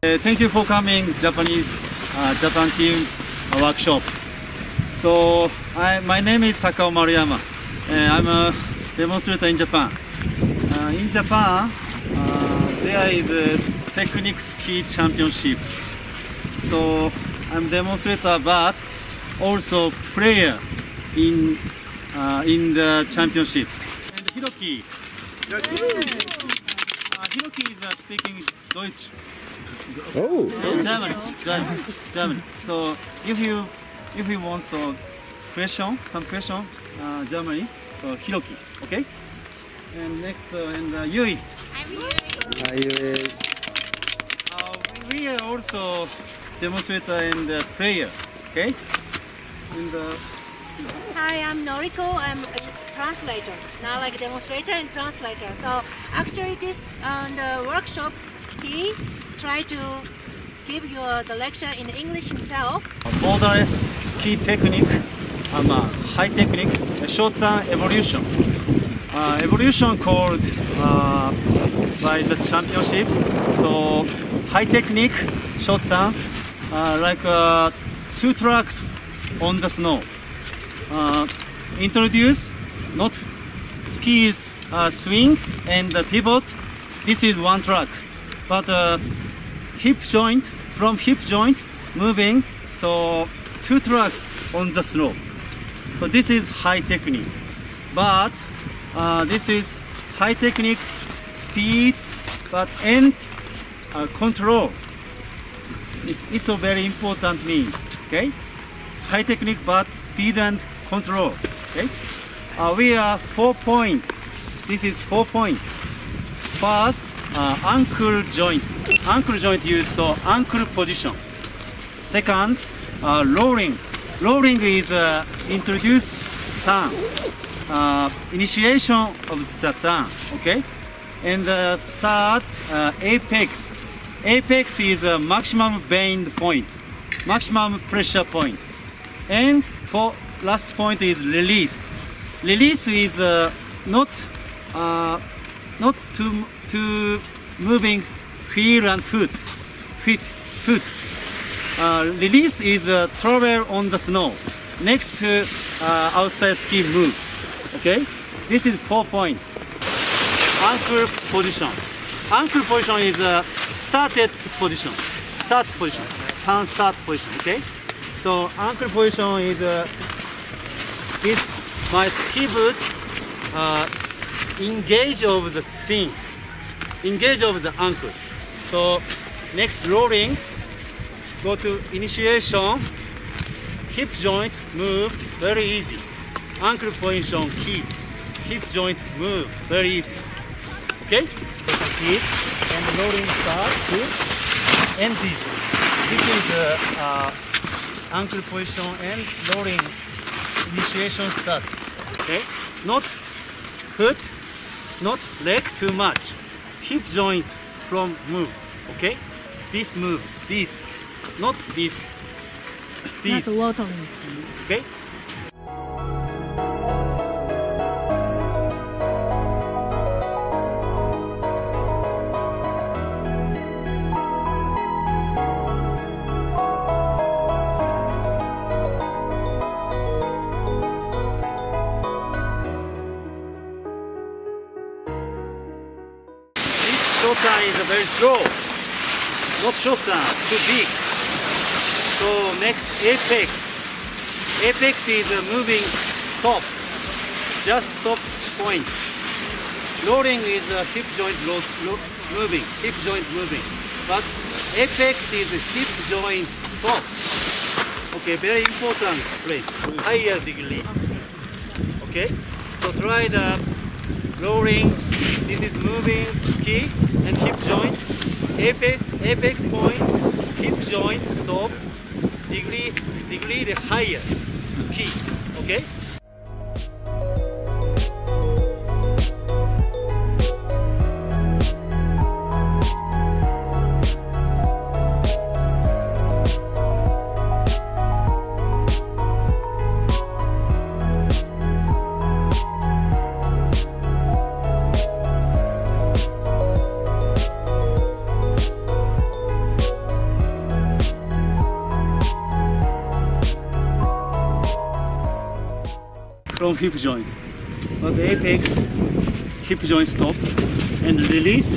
Uh, thank you for coming Japanese uh, Japan team uh, workshop. So I, my name is Takao Maruyama. I'm a demonstrator in Japan. Uh, in Japan, uh, there is a technique ski championship. So I'm demonstrator but also player in uh, in the championship. And Hiroki. Uh, Hiroki is uh, speaking Deutsch. Oh, German, German, Germany, Germany. So if you if you want some question, some question, uh, Germany, so Hiroki, okay? And next, uh, and uh, Yui. are you Uh, we are also demonstrator and uh, player, okay? And uh, Hi, I'm Noriko. I'm a translator, not like demonstrator and translator. So actually, this on the workshop, he tried to give you uh, the lecture in English himself. borderless ski technique, um, uh, high technique, uh, short turn evolution. Uh, evolution called uh, by the championship. So high technique, short turn, uh, like uh, two tracks on the snow. Uh, introduce not skis uh, swing and pivot. This is one track, but uh, hip joint from hip joint moving. So two tracks on the snow. So this is high technique, but uh, this is high technique, speed, but and uh, control. It, it's a very important means. Okay, high technique, but speed and control. Okay, uh, we are four point. This is four point. First, uh, ankle joint. Ankle joint use so ankle position. Second, uh, rolling. Rolling is uh, introduce turn. Uh, initiation of the turn. Okay. And uh, third, uh, apex. Apex is a maximum bend point, maximum pressure point. And for last point is release. Release is uh, not uh, not to to moving heel and foot, feet, foot. Uh, release is uh, travel on the snow next to uh, outside ski move. Okay, this is four point. Ankle position. Ankle position is a started position. Start position. Turn start position. Okay. So ankle position is uh, this my ski boots uh, engage of the seam, engage of the ankle. So next rolling, go to initiation, hip joint move very easy. Ankle position keep, hip joint move very easy. Okay? Hip and rolling start to end this. This is the uh, ankle position and rolling initiation start. Okay? Not foot, not leg too much. Hip joint from move, okay? This move, this, not this, this. Okay? Turn is very slow. Not short turn, too big. So next apex. Apex is a moving stop. Just stop point. Rolling is a hip joint moving, hip joint moving. But apex is a hip joint stop. Okay, very important place. Higher degree. Okay, so try the rolling. This is moving ski and hip joint. Apex, apex point, hip joint stop. Degree, degree the higher ski. Okay. From hip joint. But the apex, hip joint stop and release.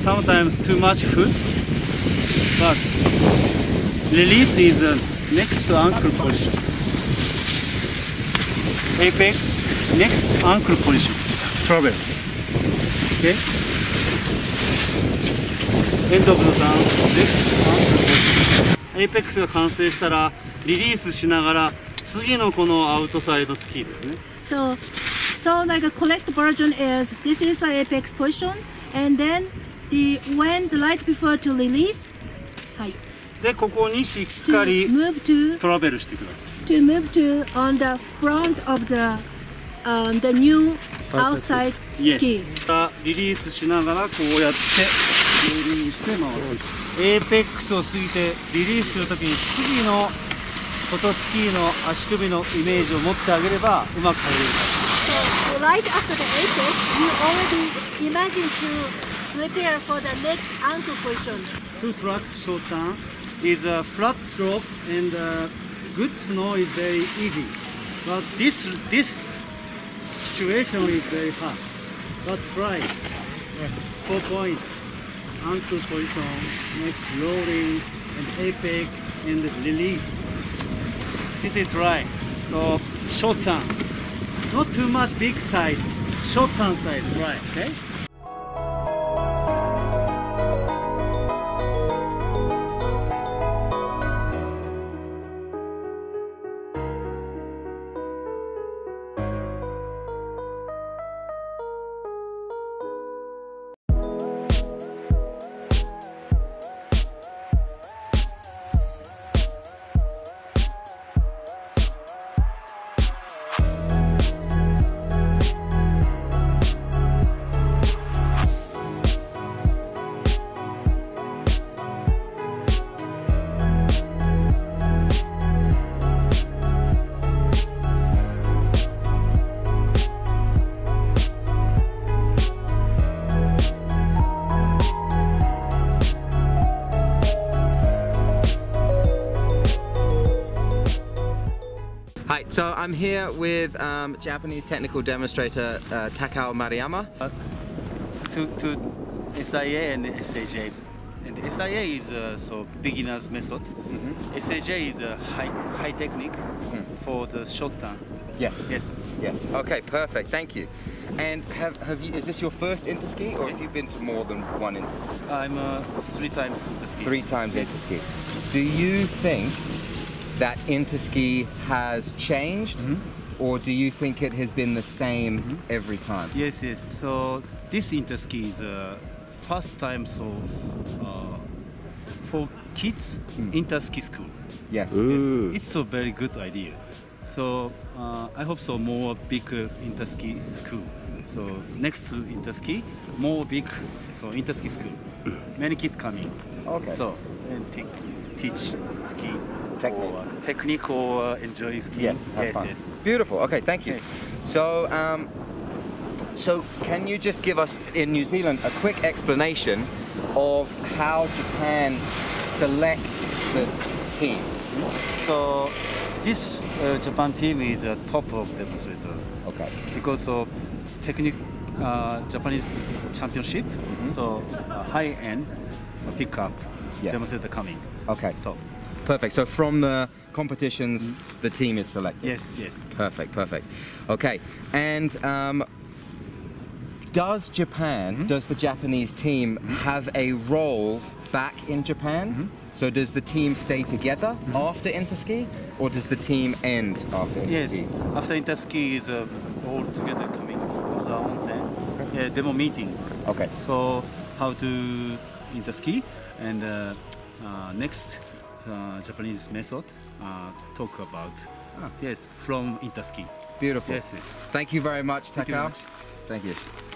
Sometimes too much foot, but release is uh, next to ankle position. Apex, next ankle position. Travel. Okay. End of the turn, next ankle position. エイペックスが完成したらリリースしながら次のこのアウトサイドスキーですね So, so like a correct version is this is the apex position, and then the when the light before to release, はい、でここにしっ to かりトラベルしてくださ to move to on the front of the um, the new outside い ski. リリースしながらこうやってローリングして回るエイペックスを過ぎてリリースするときに次のフォトスキーの足首のイメージを持ってあげればうまく入れる So right after the apex, you already imagine to prepare for the next ankle position. two tracks short turn is a flat slope and uh, good snow is very easy. But this this situation is very hard. But try. Four point. Ankle position, next rolling and apex and release. This is try. So short turn. Not too much big size. Short turn size. dry. Okay. Hi, so I'm here with um, Japanese technical demonstrator uh, Takao Maruyama. to, to SIA and SAJ. And SIA is uh, so beginner's method. SAJ is a high high technique for the short turn. Yes. Yes. Yes. Okay, perfect. Thank you. And have, have you? Is this your first interski, or have you been to more than one interski? I'm uh, three times interski. Three times interski. Do you think that interski has changed or do you think it has been the same every time? Yes, yes. So this interski is uh, first time so uh, for kids interski school. Yes. Yes, it's a very good idea. So uh, I hope so more big uh, interski school. So next to interski, more big so interski school. Many kids coming. Okay. So and te- teach ski Technique. or uh, technique or uh, enjoy ski. Yes, yes, yes. Beautiful. Okay, thank you. Okay. So, um, so can you just give us in New Zealand a quick explanation of how Japan select the team? So this uh, Japan team is a top of demonstrator. Okay. because of technique uh, Japanese championship. Mm-hmm. So uh, high end pickup Yes. demonstrator coming. Okay. So Perfect. So from the competitions, the team is selected. yes, yes. Perfect. Perfect. Okay. And um, does Japan, does the Japanese team have a role back in Japan? So does the team stay together after interski, or does the team end after Interski? Yes. After interski is uh, all together coming to the onsen. Yeah, demo meeting. Okay. So how to interski and uh, uh, next uh, Japanese method uh, talk about. Ah. Yes, from interski. Beautiful. Yes. Thank you very much, Thank you very Takao. much. Thank you.